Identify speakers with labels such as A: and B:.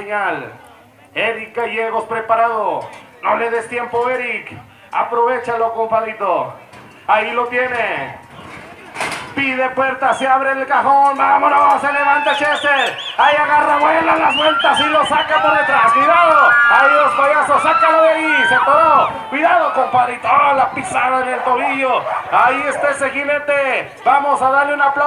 A: Señal. Eric Gallegos preparado. No le des tiempo, Eric. Aprovechalo, compadrito. Ahí lo tiene. Pide puerta, se abre el cajón. Vámonos, se levanta Chester. Ahí agarra, vuela las vueltas y lo saca por detrás. Cuidado. Ahí los payasos, sácalo de ahí. Se atoró. Cuidado, compadrito. Ah, la pisada en el tobillo. Ahí está ese jinete. Vamos a darle un aplauso.